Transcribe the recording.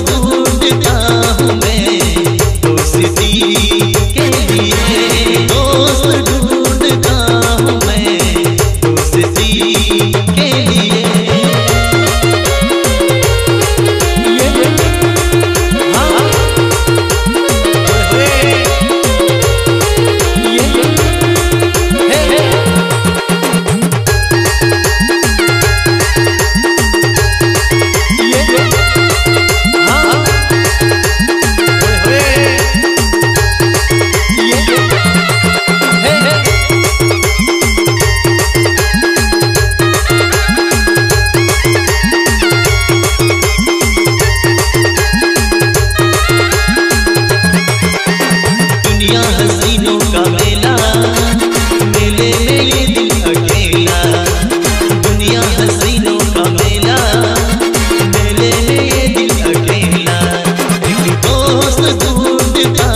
de दुनिया हसीनों का मेला, मेले में ये दिल अकेला दुनिया हसीनों का मेला, मेले में ये दिल अकेला एक दोस्त ढूंढता